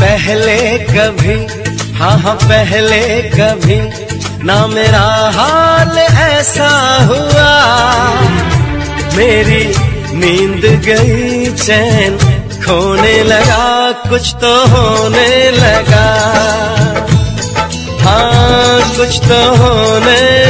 पहले कभी हाँ हाँ पहले कभी ना मेरा हाल ऐसा हुआ। मेरी नींद गई चैन, खोने लगा, कुछ तो होने लगा। हाँ कुछ तो होने लगा